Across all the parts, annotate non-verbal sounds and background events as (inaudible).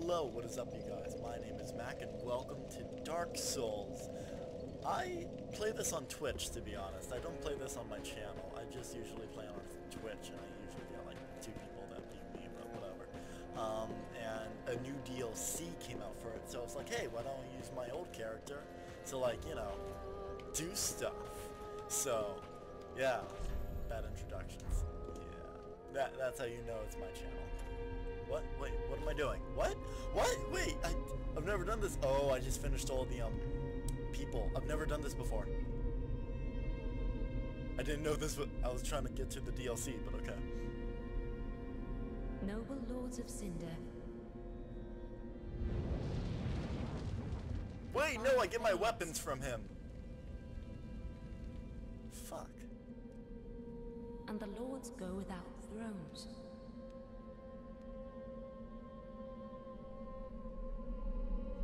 Hello, what is up you guys? My name is Mac and welcome to Dark Souls. I play this on Twitch to be honest. I don't play this on my channel. I just usually play on Twitch and I usually get like two people that beat me, but whatever. Um, and a new DLC came out for it, so it's like, hey, why don't I use my old character to like, you know, do stuff. So, yeah, bad introductions. Yeah, that, that's how you know it's my channel. What? Wait, what am I doing? What? What? Wait, I, I've never done this. Oh, I just finished all the, um, people. I've never done this before. I didn't know this was, I was trying to get to the DLC, but okay. Noble Lords of Cinder. Wait, no, I get my weapons from him. Fuck. And the Lords go without thrones.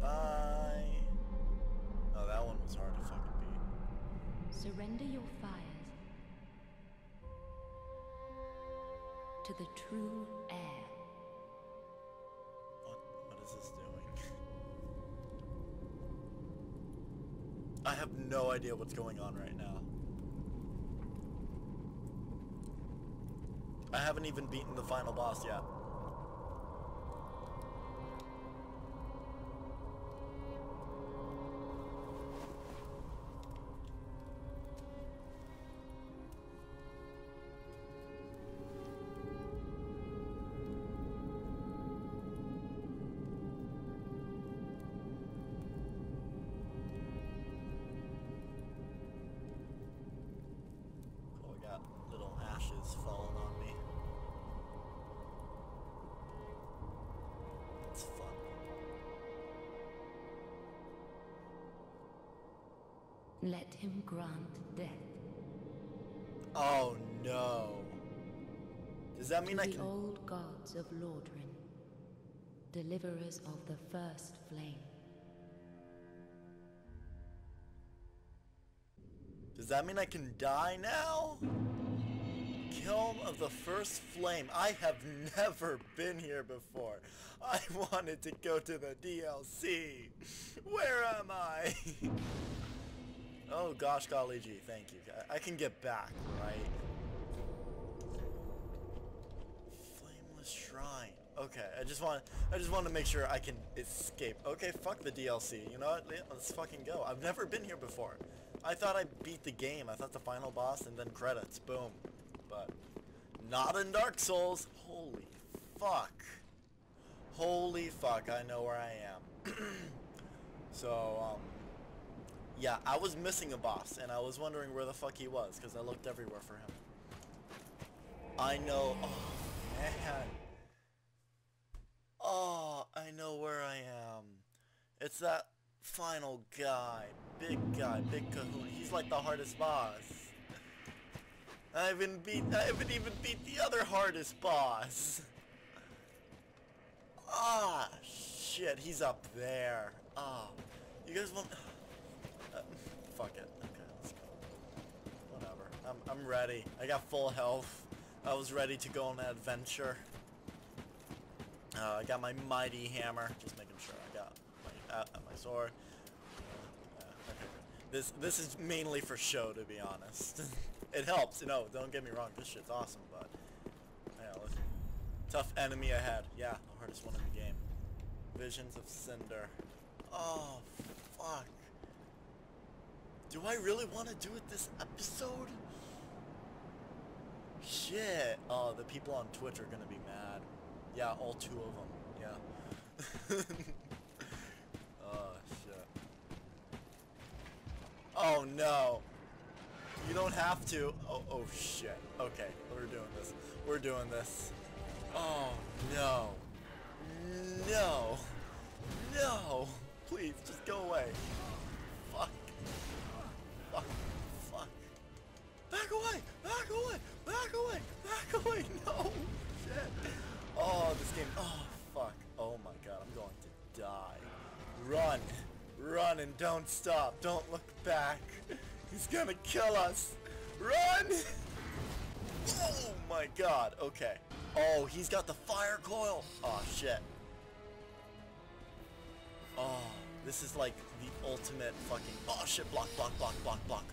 Bye. Oh, that one was hard to fucking beat. Surrender your fires to the true heir. What, what is this doing? (laughs) I have no idea what's going on right now. I haven't even beaten the final boss yet. Ashes falling on me. It's fun. Let him grant death. Oh no. Does that mean to I the old gods of Lordran, deliverers of the first flame. Does that mean I can die now? Kiln of the First Flame. I have never been here before. I wanted to go to the DLC. Where am I? (laughs) oh gosh golly gee, thank you. I, I can get back, right? Flameless Shrine. Okay, I just want I just want to make sure I can escape. Okay, fuck the DLC. You know what? Let's fucking go. I've never been here before. I thought I beat the game. I thought the final boss and then credits. Boom. But not in Dark Souls. Holy fuck. Holy fuck. I know where I am. (clears throat) so, um yeah, I was missing a boss and I was wondering where the fuck he was because I looked everywhere for him. I know. Oh, man. Oh, I know where I am. It's that final guy. Big guy, big kahuna. He's like the hardest boss. I haven't beat I haven't even beat the other hardest boss. Ah, shit, he's up there. Ah, you guys want... Uh, fuck it. Okay, let's go. Whatever. I'm, I'm ready. I got full health. I was ready to go on an adventure. Uh, I got my mighty hammer. Just making sure I got my, uh, my sword. Uh, okay. This this is mainly for show, to be honest. (laughs) it helps, you know. Don't get me wrong. This shit's awesome, but yeah, listen. Tough enemy ahead. Yeah, the hardest one in the game. Visions of Cinder. Oh, fuck. Do I really want to do it this episode? Shit. Oh, the people on Twitch are gonna be mad. Yeah, all two of them. Yeah. (laughs) oh, shit. Oh, no. You don't have to. Oh, oh, shit. Okay, we're doing this. We're doing this. Oh, no. No. No. Please, just go away. Fuck. Fuck. Fuck. Back away! Back away! Back away! Back away! (laughs) No! Shit! Oh, this game. Oh, fuck. Oh my god, I'm going to die. Run! Run and don't stop. Don't look back. He's gonna kill us. Run! Oh my god. Okay. Oh, he's got the fire coil. Oh, shit. Oh, this is like the ultimate fucking... Oh shit, block, block, block, block, block.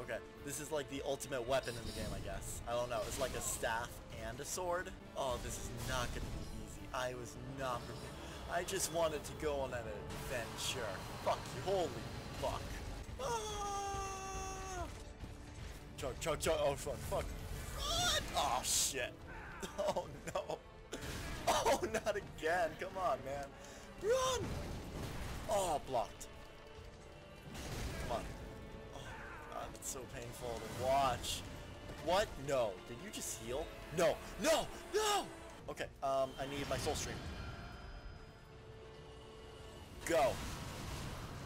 Okay, this is like the ultimate weapon in the game, I guess. I don't know, it's like a staff and a sword. Oh, this is not gonna be easy. I was not prepared. I just wanted to go on an adventure. Fuck you, holy fuck. Ah! Chug, chug, chug, oh fuck, fuck. Run! Oh shit. (laughs) Oh no. (laughs) Oh, not again. Come on, man. Run! Oh, blocked. Come on. Oh, God, it's so painful to watch. What? No. Did you just heal? No. No! No! Okay, um, I need my soul stream. Go.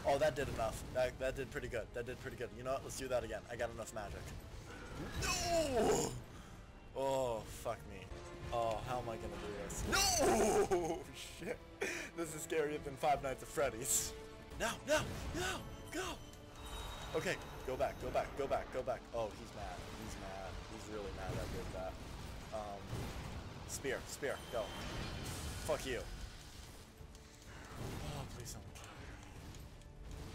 Oh, that did enough. That, that did pretty good. That did pretty good. You know what? Let's do that again. I got enough magic. No! Oh, fuck me. Oh, how am I gonna do this? No! (laughs) Shit. This is scarier than Five Nights at Freddy's. No, no, no! Go! Okay, go back, go back, go back, go back. Oh, he's mad. He's mad. He's really mad I did that. Um, spear, spear, go. Fuck you. Oh, please don't.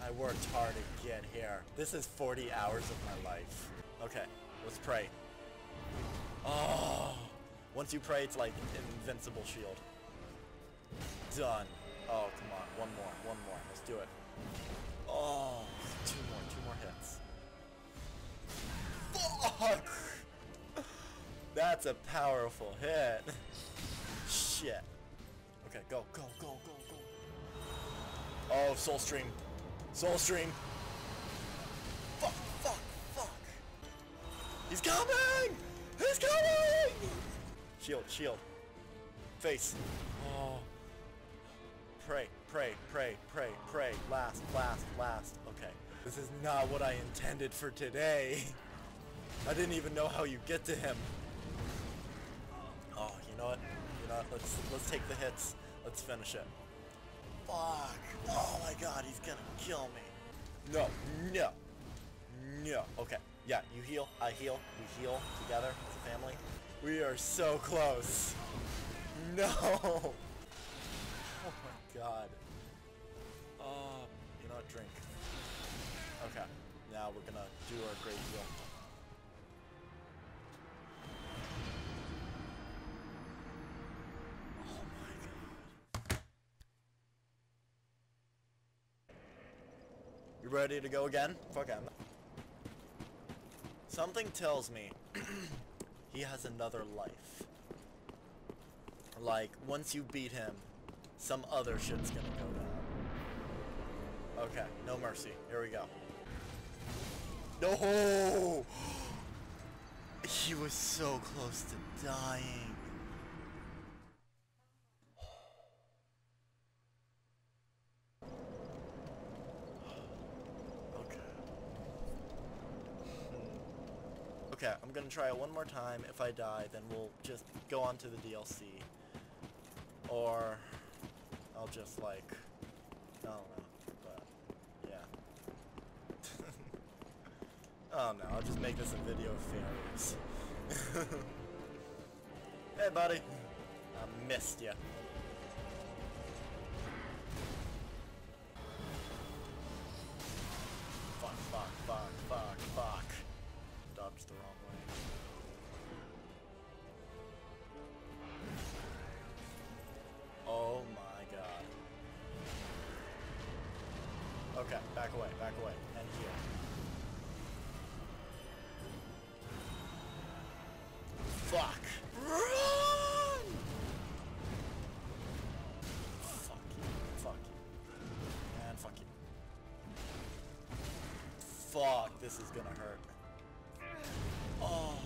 I worked hard to get here. This is 40 hours of my life. Okay, let's pray. Oh, once you pray, it's like invincible shield. Done. Oh, come on. One more. One more. Let's do it. Oh, two more. Two more hits. Fuck! That's a powerful hit. Shit. Okay, go, go, go, go, go. Oh, soul stream. Soul stream. Fuck, fuck, fuck. He's coming! He's coming! Shield, shield. Face. Oh. Pray, pray, pray, pray, pray. Last, last, last. Okay. This is not what I intended for today. I didn't even know how you get to him. Oh, you know what? You know what? Let's let's take the hits. Let's finish it. Fuck. Oh my god, he's gonna kill me. No, no, no. Okay. Yeah, you heal, I heal, we heal together as a family. We are so close. No! (laughs) Oh my god. Oh, you know what, drink. Okay, now we're gonna do our great heal. Ready to go again? Fuck it. Something tells me (clears throat) he has another life. Like, once you beat him, some other shit's gonna go down. Okay, no mercy. Here we go. No! (gasps) He was so close to dying. Okay. Okay, I'm gonna try it one more time. If I die, then we'll just go on to the DLC. Or I'll just like, I don't know, but yeah. (laughs) oh no, I'll just make this a video of failures. (laughs) hey buddy, I missed ya. Back away, back away, and here. Fuck! Run! Fuck you, fuck you. And fuck you. Fuck, this is gonna hurt. Oh.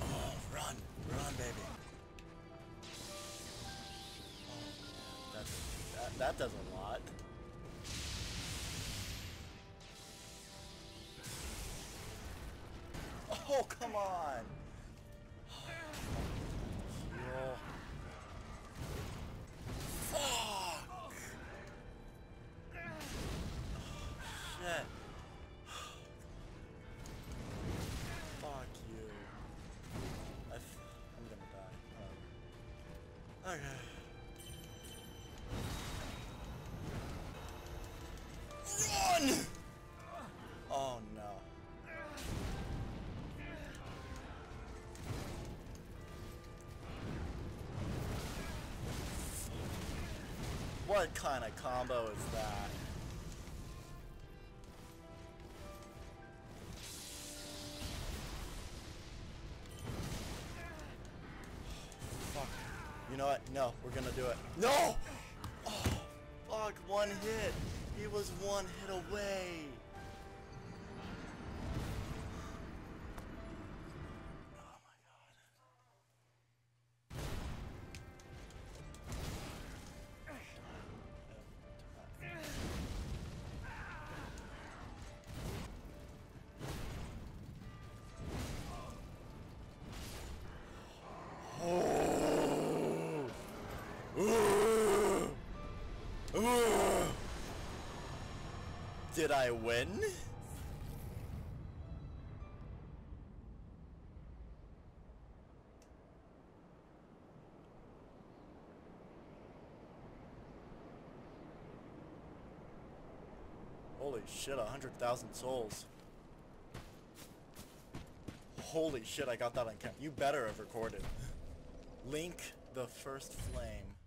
Oh, run, run, baby. Oh, that, that, that on! Heal. Fuck! Shit. Fuck you. I f I'm gonna die. Um, okay. What kind of combo is that? Fuck. You know what? No, we're gonna do it. No! Oh, fuck, one hit. He was one hit away. Did I win? Holy shit, a hundred thousand souls. Holy shit, I got that on camera. You better have recorded. Link the first flame.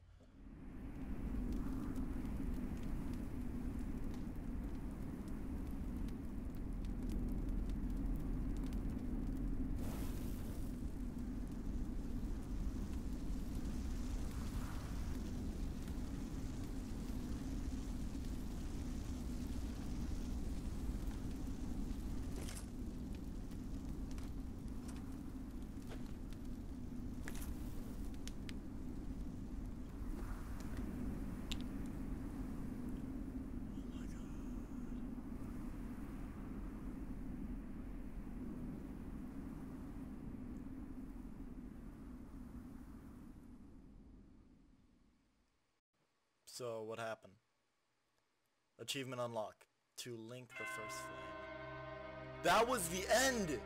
So what happened? Achievement unlock. To link the first flame. That was the end!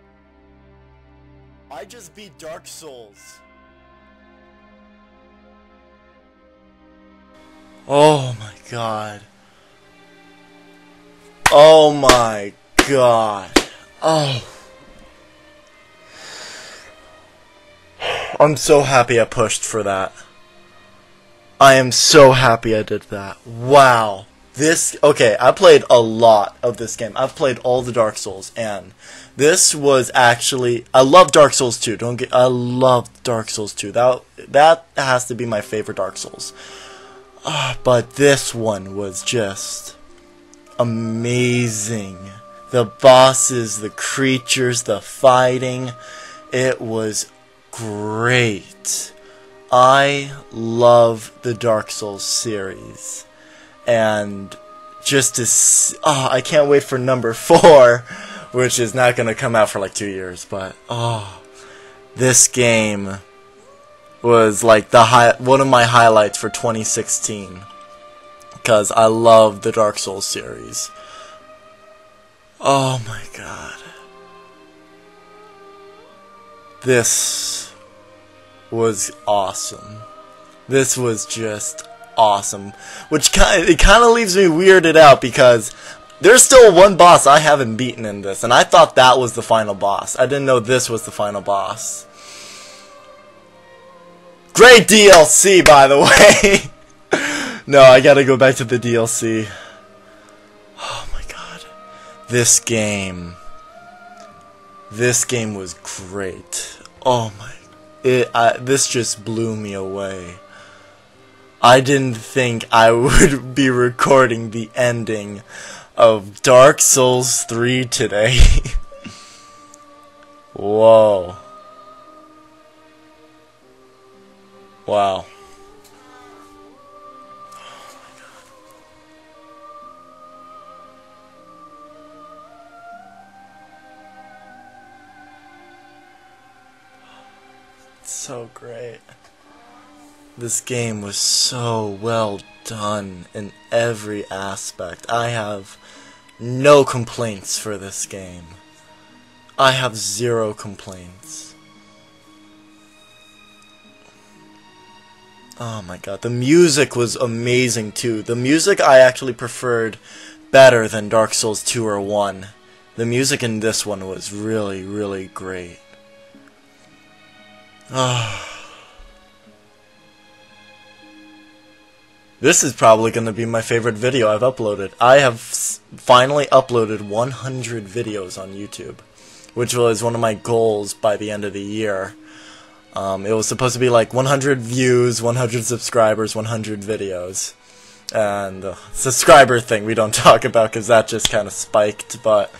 I just beat Dark Souls. Oh my god. Oh my god. Oh. I'm so happy I pushed for that. I am so happy I did that. Wow. This, okay, I played a lot of this game. I've played all the Dark Souls, and this was actually, I love Dark Souls 2. Don't get, I love Dark Souls 2. That, that has to be my favorite Dark Souls. Ah, but this one was just amazing. The bosses, the creatures, the fighting. It was great. I love the Dark Souls series. And just to s oh, I can't wait for number (laughs) 4, which is not going to come out for like 2 years, but oh, this game was like the high one of my highlights for 2016 because I love the Dark Souls series. Oh my god. This was awesome. This was just awesome. Which kind of, it kind of leaves me weirded out because there's still one boss I haven't beaten in this, and I thought that was the final boss. I didn't know this was the final boss. Great DLC, by the (laughs) way. no, I gotta go back to the DLC. Oh my god. This game. This game was great. Oh my. It, I, this just blew me away. I didn't think I (laughs) would be recording the ending of Dark Souls 3 today. (laughs) Whoa. Wow. So great. This game was so well done in every aspect. I have no complaints for this game. I have zero complaints. Oh my god, the music was amazing too. The music I actually preferred better than Dark Souls 2 or 1. The music in this one was really, really great. Ah. This is probably going to be my favorite video I've uploaded. I have finally uploaded 100 videos on YouTube, which was one of my goals by the end of the year. Um, it was supposed to be like 100 views, 100 subscribers, 100 videos. And the subscriber thing we don't (laughs) talk about because that just kind of spiked, but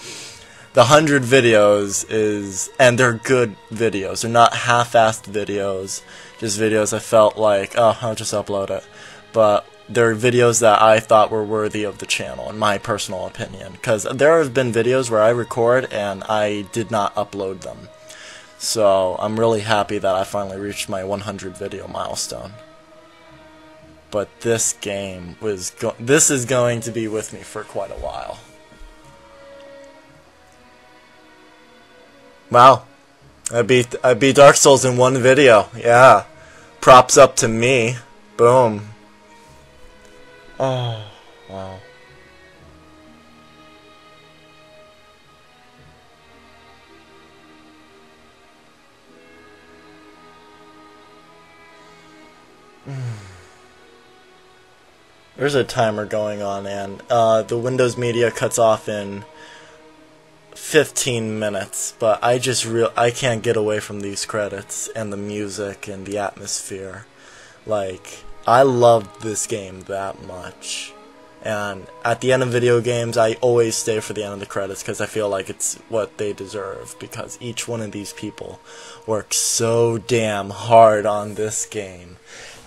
the 100 videos is, and they're good videos. They're not half-assed videos, just videos I felt like, oh, I'll just upload it but they're videos that I thought were worthy of the channel, in my personal opinion. Because there have been videos where I record and I did not upload them. So I'm really happy that I finally reached my 100 video milestone. But this game was this is going to be with me for quite a while. Wow. I beat I beat Dark Souls in one video. Yeah. Props up to me. Boom. Oh, wow. (sighs) There's a timer going on, and uh, the Windows Media cuts off in 15 minutes. But I just real I can't get away from these credits and the music and the atmosphere. Like I loved this game that much. And at the end of video games, I always stay for the end of the credits because I feel like it's what they deserve. Because each one of these people worked so damn hard on this game.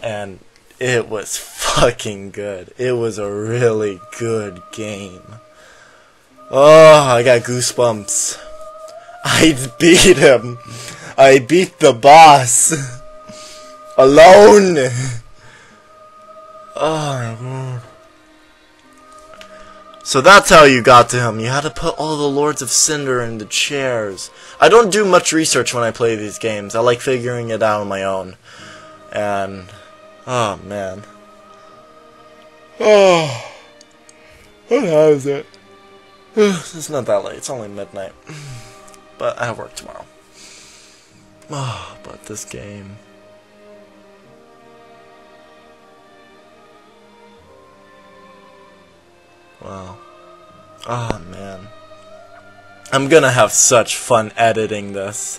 And it was (laughs) fucking good. It was a really good game. Oh, I got goosebumps. I beat him. I beat the boss. Alone. Oh my god. So that's how you got to him. You had to put all the Lords of Cinder in the chairs. I don't do much research when I play these games. I like figuring it out on my own. And, oh man. Oh. (sighs) What time is it? (sighs) it's not that late. It's only midnight. (sighs) But I have work tomorrow. Oh, (sighs) but this game. Wow. Oh man. I'm gonna have such fun editing this.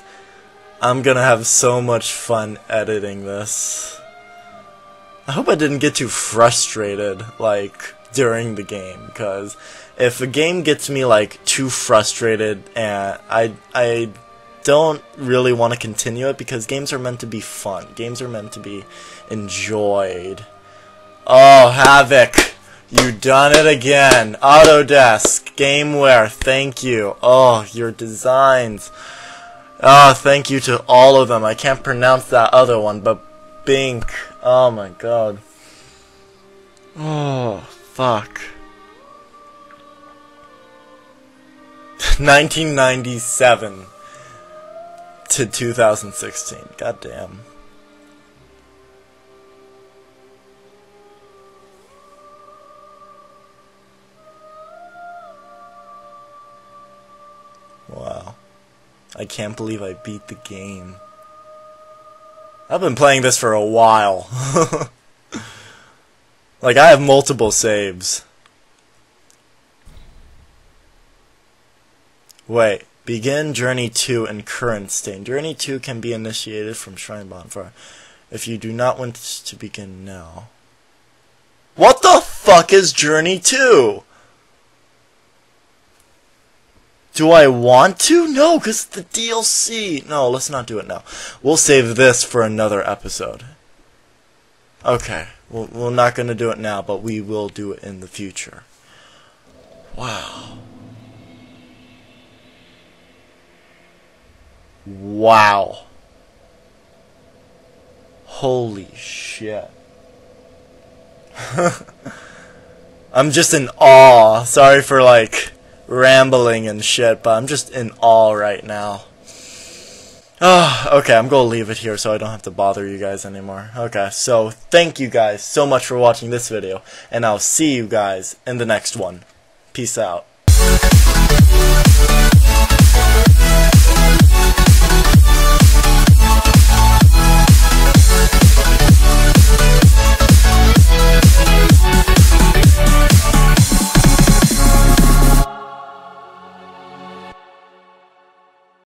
I'm gonna have so much fun editing this. I hope I didn't get too frustrated, like, during the game, because if a game gets me, like, too frustrated, and I, I don't really want to continue it, because games are meant to be fun. Games are meant to be enjoyed. Oh, Havok! You done it again. Autodesk, Gameware, thank you. Oh, your designs. Oh, thank you to all of them. I can't pronounce that other one, but Bink. Oh my god. Oh, fuck. 1997 to 2016. God damn. Wow. I can't believe I beat the game. I've been playing this for a while. (laughs) like, I have multiple saves. Wait. Begin Journey 2 in current state. Journey 2 can be initiated from Shrine Bonfire. If you do not want to begin now. What the fuck is Journey 2? Do I want to? No, because the DLC. No, let's not do it now. We'll save this for another episode. Okay, we're not going to do it now, but we will do it in the future. Wow. Wow. Holy shit. (laughs) I'm just in awe. Sorry for like rambling and shit, but I'm just in awe right now. Oh, (sighs) okay, I'm going to leave it here so I don't have to bother you guys anymore. Okay, so thank you guys so much for watching this video, and I'll see you guys in the next one. Peace out.